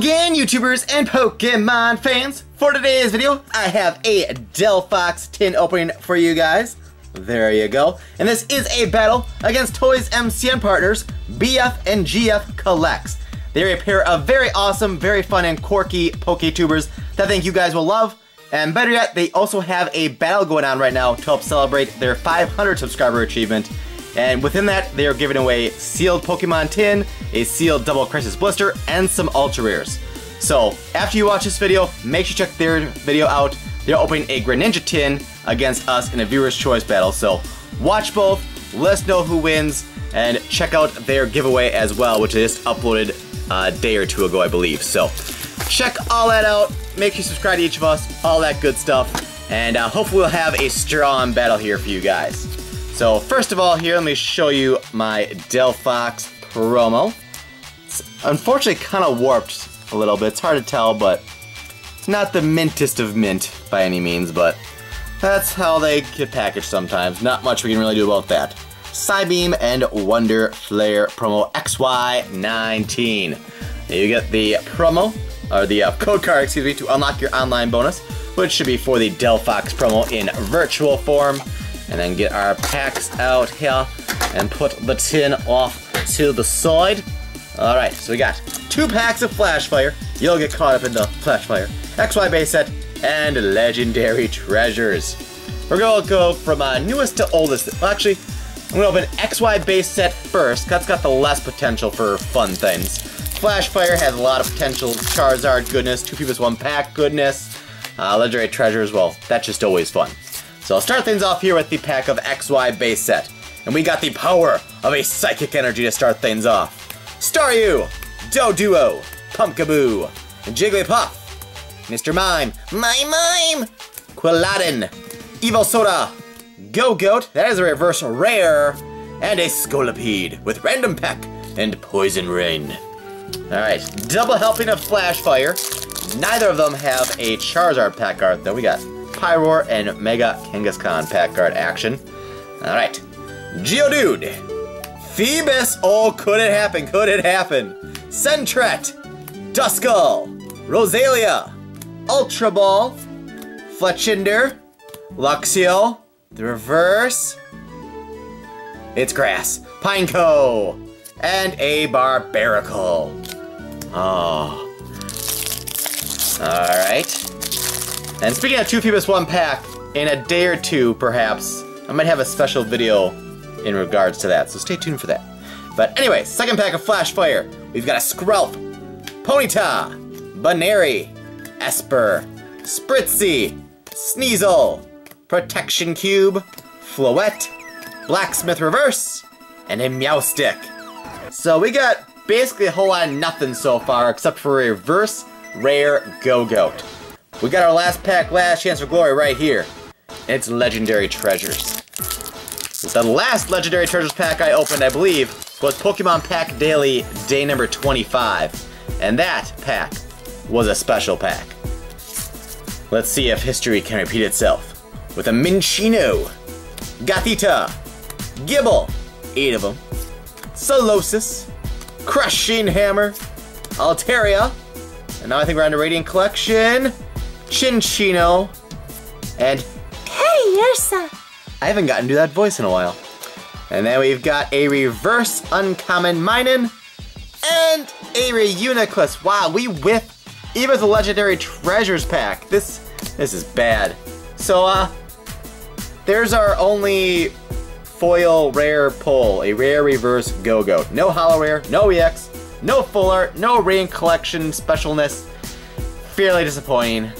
again, YouTubers and Pokemon fans. For today's video, I have a Delphox tin opening for you guys. There you go. And this is a battle against Toys MCN partners, BF and GF Collects. They're a pair of very awesome, very fun, and quirky PokeTubers that I think you guys will love. And better yet, they also have a battle going on right now to help celebrate their 500 subscriber achievement. And within that, they are giving away sealed Pokemon tin, a sealed Double Crisis Blister, and some Ultra Rares. So, after you watch this video, make sure you check their video out. They're opening a Greninja tin against us in a viewer's choice battle. So, watch both, let us know who wins, and check out their giveaway as well, which is uploaded a day or two ago, I believe. So, check all that out. Make sure you subscribe to each of us, all that good stuff. And uh, hopefully we'll have a strong battle here for you guys. So first of all here, let me show you my Delphox promo. It's unfortunately kind of warped a little bit. It's hard to tell, but it's not the mintest of mint by any means, but that's how they get packaged sometimes. Not much we can really do about that. Psybeam and Wonder Flare promo XY19. You get the promo, or the uh, code card, excuse me, to unlock your online bonus, which should be for the Delphox promo in virtual form and then get our packs out here and put the tin off to the side. Alright, so we got two packs of Flashfire. You'll get caught up in the Flashfire. XY base set and Legendary Treasures. We're gonna go from uh, newest to oldest. Well, actually, I'm gonna open XY base set first. That's got the less potential for fun things. Flashfire has a lot of potential. Charizard goodness, two Feebas one pack goodness. Uh, Legendary Treasures, well, that's just always fun. So I'll start things off here with the pack of XY base set. And we got the power of a psychic energy to start things off. Staryu, Doduo, Pumpkaboo, Jigglypuff, Mr. Mime, My Mime, Quilladin, Evosoda, Gogoat, that is a reverse rare, and a Scolipede with Random Peck and Poison Rain. Alright, double helping of Flash Fire. Neither of them have a Charizard pack art though. We got Pyroar, and Mega Kangaskhan pack card action. Alright. Geodude. Feebas. Oh, could it happen? Could it happen? Sentret. Duskull. Roselia. Ultra Ball. Fletchinder. Luxio. The reverse. It's grass. Pineco. And a Barbaracle. Oh. Ah. Alright. And speaking of two Feebas one pack, in a day or two, perhaps, I might have a special video in regards to that, so stay tuned for that. But anyway, second pack of Flashfire. We've got a Skrelp, Ponyta, Baneri, Espurr, Spritzee, Sneasel, Protection Cube, Floette, Blacksmith Reverse, and a Meowstic. So we got basically a whole lot of nothing so far, except for a reverse rare Gogoat. We got our last pack, last chance for glory right here. It's Legendary Treasures. The last Legendary Treasures pack I opened, I believe, was Pokemon Pack Daily day number 25. And that pack was a special pack. Let's see if history can repeat itself. With a Minccino, Gothita, Gible, eight of them, Solosis, Crushing Hammer, Altaria, and now I think we're on the Radiant Collection. Cinccino, and Hey, Ursa! I haven't gotten to that voice in a while. And then we've got a reverse uncommon Minun and a Reuniclus. Wow, we whiff even the legendary treasures pack. This this is bad. So uh there's our only foil rare pull, a rare reverse go-go. No holo rare, no EX, no full art, no rain collection specialness. Fairly disappointing.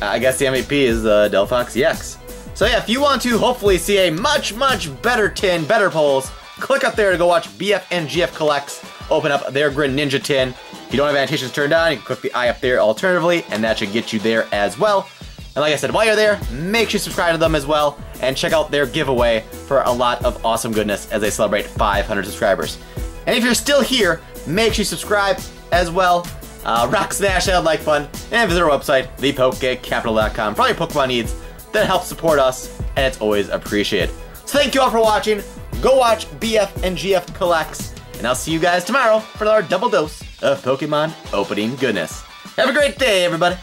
Uh, I guess the MVP is the Delphox EX. So yeah, if you want to hopefully see a much, much better tin, better polls, click up there to go watch BF and GF Collects open up their Greninja tin. If you don't have annotations turned on, you can click the eye up there alternatively, and that should get you there as well. And like I said, while you're there, make sure you subscribe to them as well, and check out their giveaway for a lot of awesome goodness as they celebrate 500 subscribers. And if you're still here, make sure you subscribe as well uh, rock smash that like fun, and visit our website, thepokecapital.com for all your Pokemon needs. That helps support us, and it's always appreciated. So thank you all for watching. Go watch BF and GF Collects, and I'll see you guys tomorrow for another double dose of Pokemon opening goodness. Have a great day, everybody.